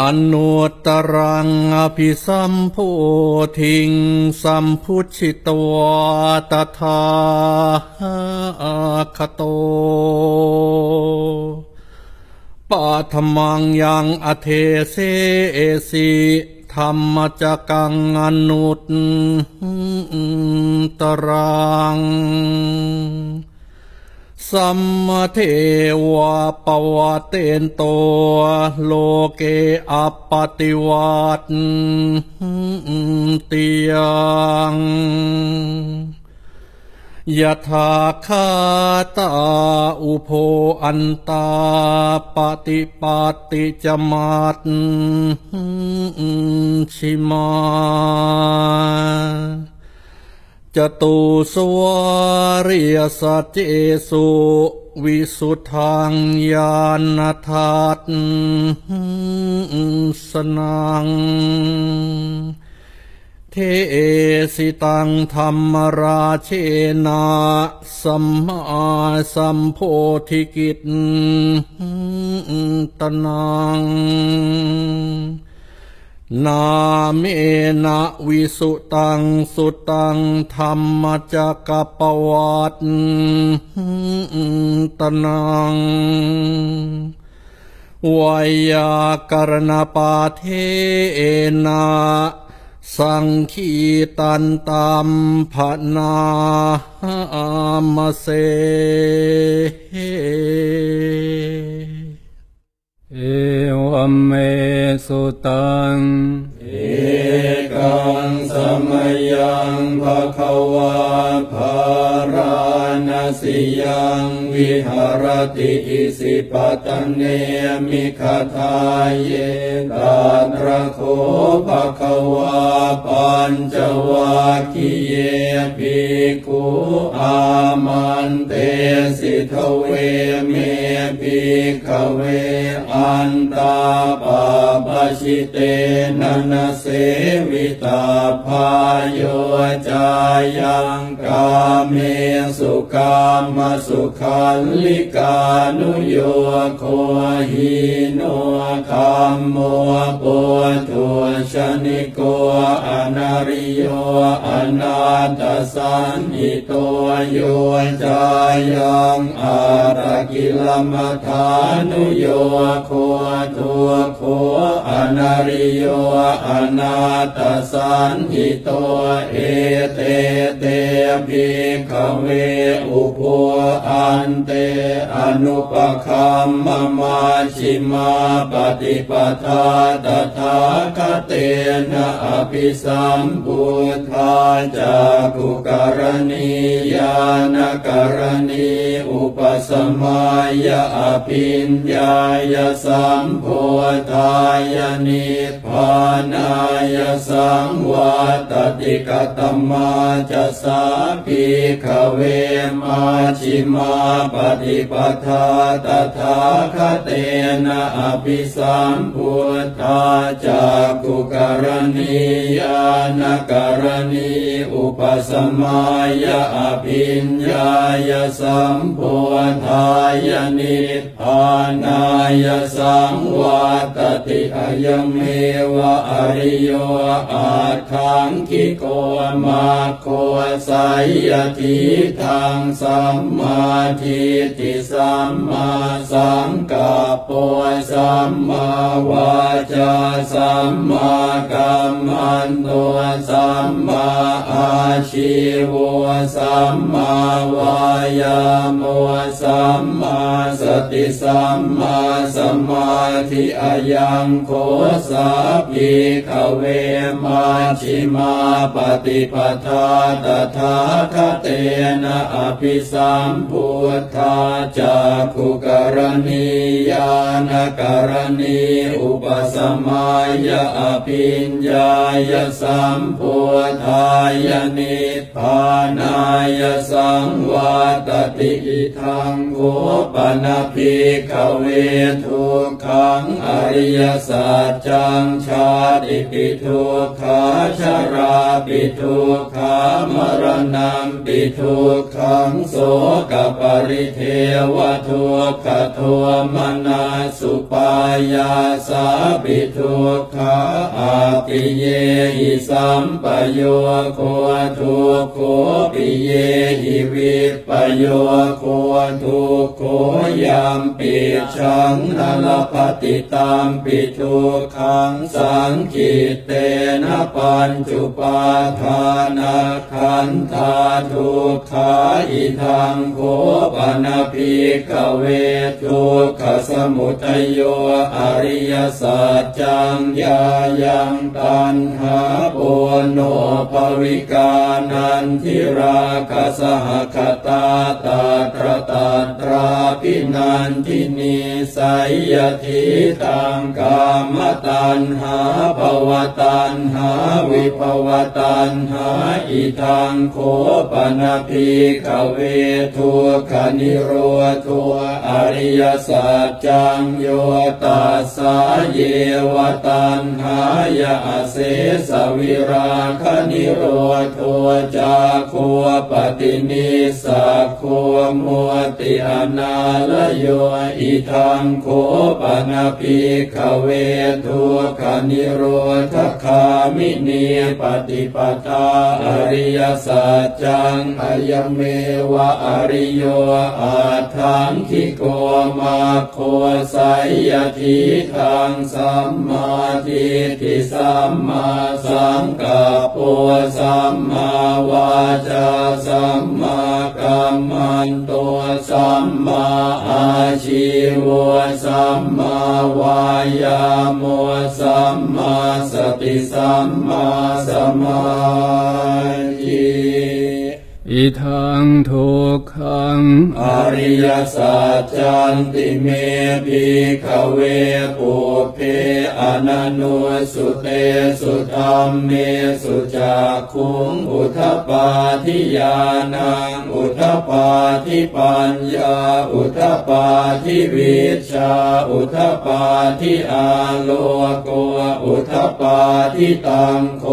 อนุตรังอภิสัมโพธิงสัมพุชิตวตถาคโตปัทมังยังอเทเสเอสิธรรมจักังอนุตตรัง สัมมาเทวะปวะเตนโตโลเกอปติวัตติยังยะถาคาตาอุโพอันตาปฏิปัติจมัตชิมา จตุสวาริยสัจเจสุวิสุทางญาณทัตสนัง เทสิตังธรรมราเชนาสัมมาสัมโพธิกิตตนัง นาเมนะวิสุตังสุตังธรรมจักปวัตตนังวายากรณปาเทนาสังคีตันตามพนามาเส เอวัมเมสุตัง เอกังสมยังภะคะวาภาราณสิยังวิหารติอิสิปตเนมิคทาเยตาตระโคภะคะวาปัญจวัคคีเยภิกขุอามันเตเทวเมภิกขเวอันตาปัพพชิเตนะนะเสวิตัพพา โยจายังกาเมสุกามสุขัลลิกานุโยโคหีโนคัมโม โปถุชชนิโกอนริโยอนัตถสัญหิโตโยจายังอัตตกิลมถานุโยโคทุกโข อนริโยอนัตถสัญหิโตเอเตเตภิกขเวอุโภ อันเตอนุปคัมมมัชฌิมาปฏิปทาตถาคเตนะอภิสัมพุทธาจากุกรณียานกรณีอุปสมัยอภิญญายสสัมโพธายนิพานายสังวัตติกตมาจะสาภิกขเวมาชิมาปฏิปทาตถาคเตนะอภิสัมพุทธาจากุกรณียานกรณีอุปสมัยอภิญญายสัมโพธายนิพานายสงวัตติอยเมวะอริโยอาคังคิโกมาโคสายทิทางสัมมาทิฏิสัมมาสังกัปปะสัมมาวาจาสัมมากัมมันโตสัมมาอาชีวสัมมาวายามสัมมาสติสัมมาสมมาธิอายังโคสาภิกขเวมาชิมาปฏิปทาตถาคเตนะอภิสัมพุทธาจากขุกรณียานกรณีอุปสมัยอภิญญายสัมพุทธายนิพานายสังวัตติทังโกปนาภิกขเวทุกขังอริยสัจจังชาติปิทุกขาชราปิทุกขามรณะปิทุกขังโสกปริเทวทุกขโทมนาสุปายาสาปิทุกขาอาปิเยหิสัมปโยโคทุกโคปิเยหิวิปโยโคทุกโคยามปิชังนลปฏิตามปิทุกขังสังกิเตนะปัญจุปาทานาขันธาทุกขาอิทังโคปนาภิกเวทุกขสมุทัยโยอริยสัจจังยายังตันหาปุโนภวิกานันทิราคสหคตาตาตรตาตราปินันทินิสัยยทิตังกามตันหาภวตันหาวิภวตันหาอิทังโคปนาภิกเวทุกนิโรธัวอริยสัจจังโยตัสสะเยวตันหายาเสสวิราคนิโรธัวจาโคปฏินิสักโคมัวติอนาลโยอิทังโคปนาภิกเวทุกนิโรธคามิเนปฏิปทาอริยสัจจังอายเมวะอริโยอาทังคิโกมาโคไสยยทิทังสัมมาทิฏฐิสัมมาสังกัปปสัมมาวาจาสัมมากัมมันโตสัมมาอาชีวสัมมาวายาโมสัมมาสติสัมมาสมาธิ อิทังทุกขังอริยสัจจันติเมภิกขเวปุเพอนันโนสุเตสุธรรมเมสุจักขุงอุทปาทิยานังอุทปาทิปัญญาอุทปาทิวิชาอุทปาทิอาโลโกอุทปาทิตังโค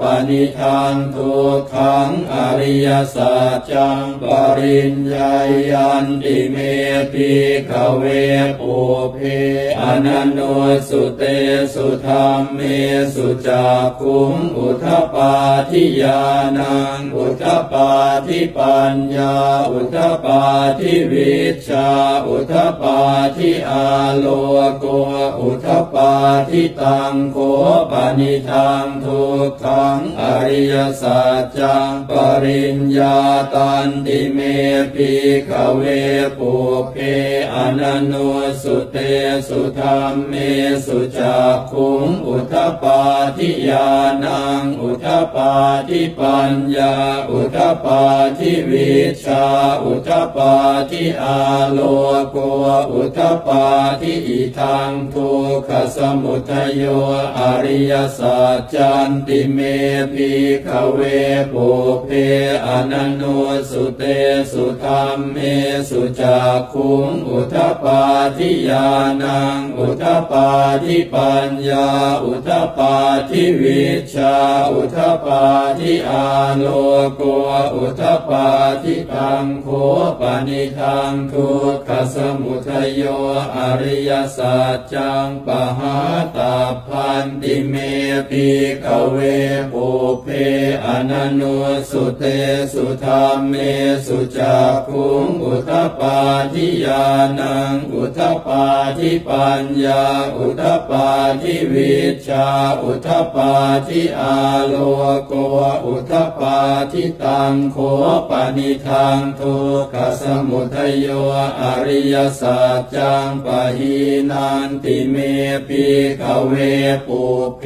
ปนิทานทุกขังอริยสสัจจังปริญญายันติเมปิขเวปุเพอนันโนสุเตสุธรรมเมสุจักขุงอุทปาทิยานังอุทปาทิปัญญา อุทปาทิวิชา อุทปาทิอาโลโก อุทปาทิตังโคปนิทังทุกขังอริยสัจจังปริญญาตันติเมปิขเวปุเพอนันโนสุเตสุธรรมเมสุจักขุงอุทปาทิยานังอุทปาทิปัญญาอุทปาทิวิชาอุทปาทิอาโลโกอุทปาทิอิทังทุกขสมุทโยอริยสัจจันติเมปิขเวปุเพอนันโนสุเตสุธรรมเมสุจักขุงอุทปาทิยานังอุทปาทิปัญญา อุทปาทิวิชชา อุทปาทิอาโลโกอุทปาทิตังโข ปนิทังทุกขสมุทโยอริยสัจจังปหาตัพพันติเม ภิกขเวปุพเพอนนุสสุเตสุธัมเมสุจักขุงอุทปาทิ ญาณัง อุทปาทิปัญญา อุทปาทิวิชา อุทปาทิอาโลโก อุทปาทิตังโคปนิทังทุกขสมุทัยโยอริยสัจจังปะหีนันติเมปิขเวปุเพ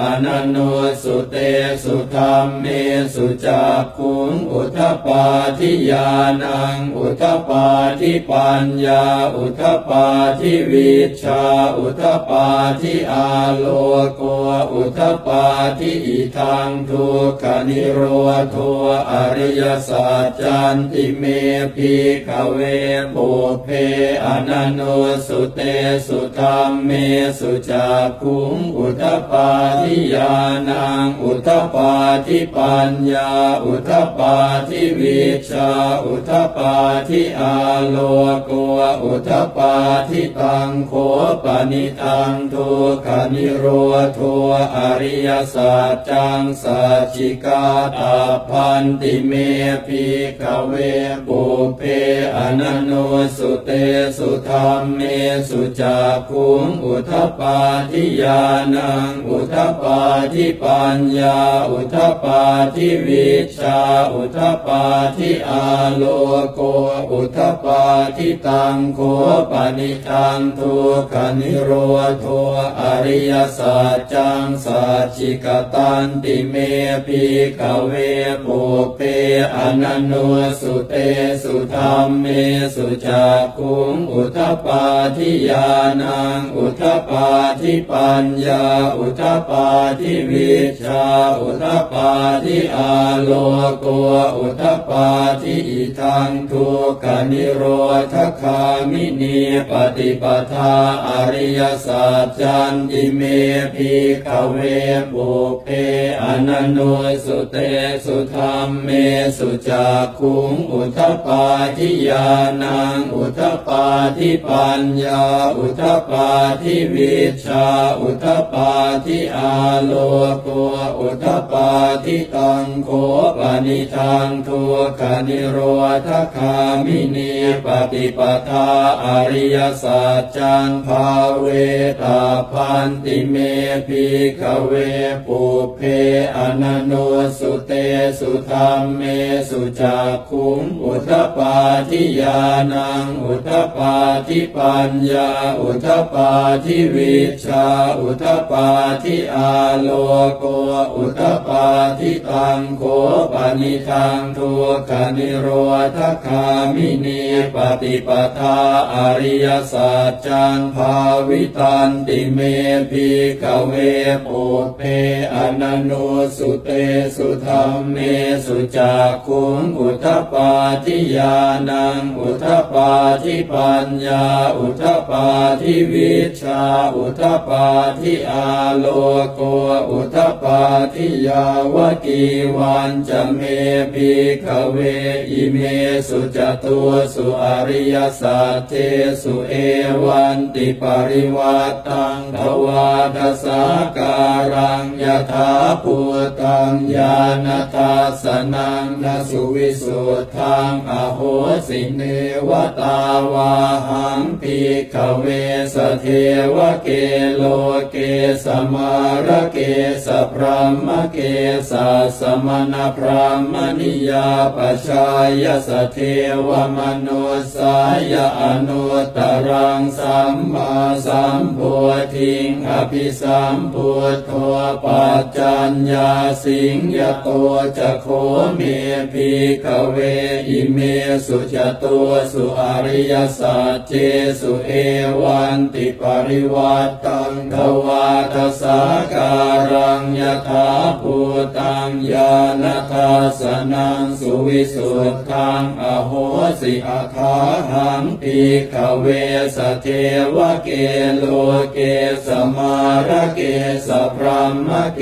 อนันโนสุเตสุธรรมเมสุจักขุงอุทปาทิยานัง อุทปาทิปัญญา อุทปาทิวิชา อุทปาทิอาโลโก อุทปาทิอิทังทุกขนิโรธัวอริยสัจจันติเมภิกเวปุเพอนันโนสุเตสุธรรมเมสุจักขุงอุทปาทิญาณัง อุทปาทิปัญญา อุทปาทิวิชชาอุทปาทิอาโลโกอุทปาทิตังโข ปนิทังทุกขนิโรโธ อริยสัจจังสัจฉิกาตัพพันติเม ภิกขเวปุพเพอนนุสสุเตสุธัมเมสุจักขุงอุทปาทิญาณังอุทปาทิปัญญาอุทปาทิวิชชาอุทปาทิอาโลโกอุทปาทิตังโข ปนิทังทุกขนิโรโธ อริยสัจจังสัจฉิกตันติเม ภิกขเวปุพเพ อนนุสสุเตสุธรรมเมสุจักุงอุทปาทิญาณังอุทปาทิปัญญาอุทปาทิวิชาอุทปาทิอาโลโกอุทปาทิอิทังทุกขนิโรธคามินีปฏิปทาอริยสัจจันติเมพิกเวปุเพอนันโนสุเตสุธรรมเมสุจักขุงอุทปาทิญาณังอุทปาทิปัญญาอุทปาทิวิชาอุทปาทิอาโลโกอุทปาทิตังโคปนิทังทุกขนิโรธคามินีปฏิปทาอริยสัจจังภาเวตาพันติเม ภิกขเวปุพเพอนนุสสุเตสุธัมเมสุจักขุงอุทปาทิญาณังอุทปาทิปัญญาอุทปาทิวิชชาอุทปาทิอาโลโกอุทปาทิตังโข ปนิทังทุกขนิโรธคามินีปฏิปทาอริยสัจจังภาวิตันติเม ภิกขเวปุพเพอนนุสสุเตสุธัมเมสุจักขุงอุทปาทิญาณังอุทปาทิปัญญาอุทปาทิวิชชาอุทปาทิอาโลโกอุทปาทิยาวกีวัญจะเม ภิกขะเวอิเมสุ จะตูสุ อะริยะสัจเจสุเอวันติปะริวัฏฏังทวาทะสาการัง ยะถาภูตังญาณะทัสสะนัง นะ สุวิสุทธัง อะโหสิเนวะ ตาวาหัง ภิกขะเว สะเทวะเกโลเก สะมาระเก สะพรัหมะเก สัสสะมะณะพราหมะณิยา ปะชายะ สะเทวะมะนุสสายะ อะนุตตะรังสัมมาสัมโพธิง อะภิสัมพุทโธปัจจัญญาสิง ยะโตจะโข เม ภิกขะเวอิเมสุ จะตูสุ อะริยะสัจเจสุเอวันติปริวัตตังทวาทสาการังยถาภูตังญาณทัสสนังสุวิสุทธังอโหสิอาคาหังปีขเวสเทวเกโลเกสมาระเกสพรหมเก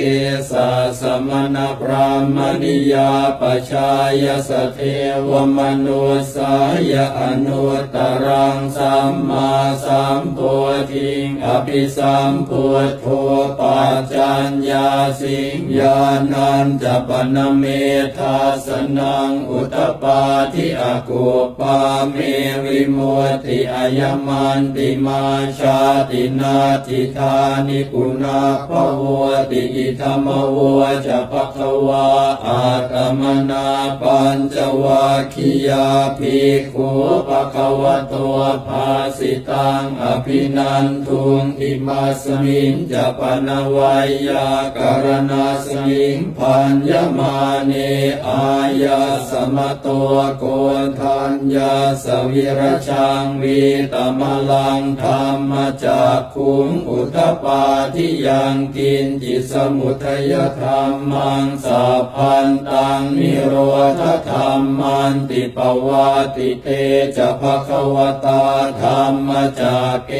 สสมณพรหมนิยาปชายสเทวมนุสายอนุตตรังสัมมาสัมพุทธิงอภิสัมพุทโธปัจจัญญาสิงญานันจะปนเมธาสนังอุตปาทิอากุปาเมวิมุติอายมันติมาชาตินาทิธานิปุนาภวติอิธรรมวจะภควาอาตมนาปัญจวัคคียาภิกขุภควตัวภาสิตังอภินันทุงอิมาสมิงจะปนวัยยาการณาสมิงพันยมาเนอายาสมตัวโกนทัญญาสวิรชังวีตมลังธรรมจากคุงอุทปาทิยังกินจิตสมุทัยธรรมังสัพพันตังนิโรธธรรมันติปวาติเตจะภควตาธรรมจากเก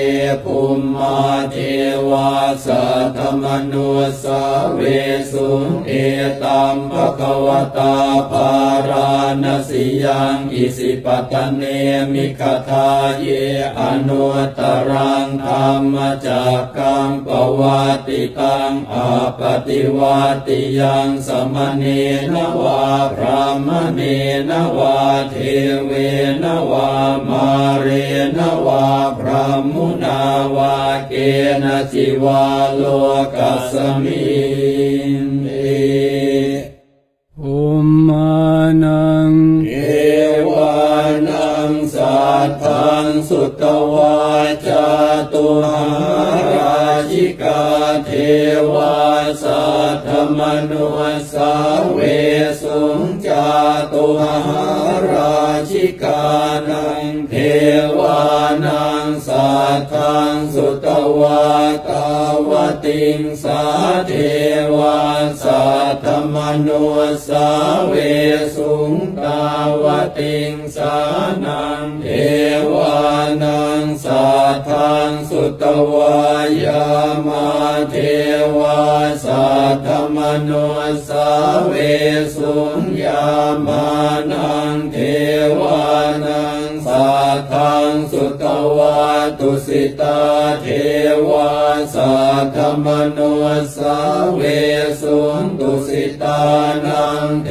ภูมมาเทวาสัทมนุสเวสุเอตัมภควตาภาราณสิยังอิสิปตเนมิคทาเยอนุตรังธรรมจากกังปวัติตังอาปฏิวัติยังสมเนนวาพระมเนนวาเทเวนวามาเรนวาพระมุนาวาเกณจิวาโลกัสมิ นุสาเวสุงจาตุหาราชิกานังเทวานังสัทธังสุตวาตาวติงสาเทวาสัทธมนุสาเวสุงตาวติงสานังเทวานังสั ทธังสุตวายามาเทวาสัตธมนุสาเวสุญญามานังเทวานา สัทธังสุตวาตุสิตาเทวาสัทธมนุสาเวสุงตุสิตานังเท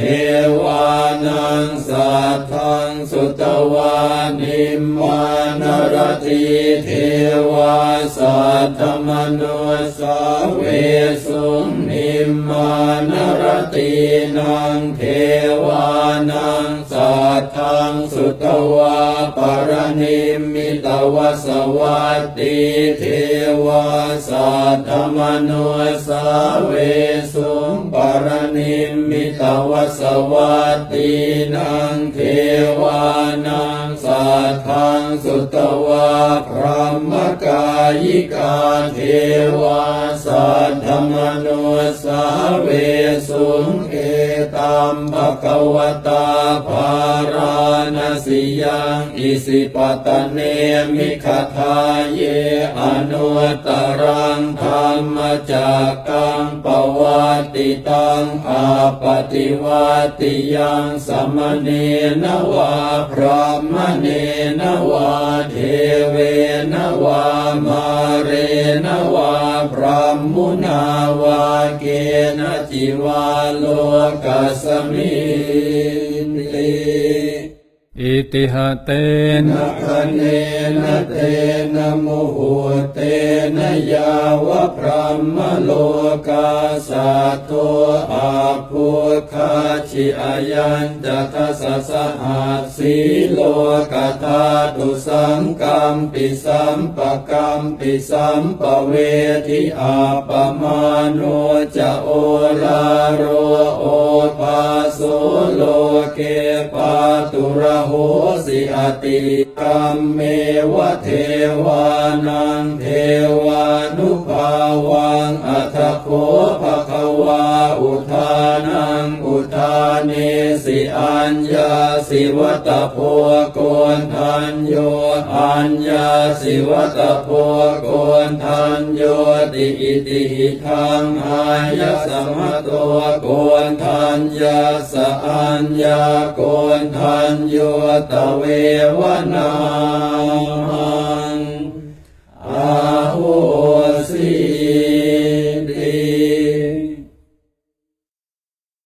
วานังสัทธังสุตวานิมมานรติเทวาสัทธมนุสาเวสุนิมมานรตินัง รณิมิตวสวัตติเทวาสัตธมนุสาเวสุงปรณิมิตวสวัตตินังเทวานังสัทธังสุตวะพระม ยิกาเทวาสัทธมนุสาเวสุงเอตัมภะควตาภาราณสิยังอิสิปตเนมิคทาเยอนุตรังธรรมจากกังปวัติตังอาปฏิวัติยังสมเนนวาพระมเนนวาเทเวนวา มาเรนวาพระมุนาวาเกณจิวาโลกัสมิติ อิติหะเตนะคะเนนะเตนะโมโหเตนะยาวะพระมโลกาสัตโตอาภูคาชิอายันจะทัสสะหัสสีโลกาธาตุสังกัมปิสัมปะกัมปิสัมปะเวทิอาปมาโนจะโอลาโรโอปาโสโลเก ปาตุระโหสิอติกรรมเมวะเทวานังเทวานุภาวังอัตโค อัญญาสิวัตโพโกนทันโยอัญญาสิวัตโพโกนทันโยติอิติหิทังอายะสมะโตโกนทันยาสะอัญญาโกนทันโยตเววนา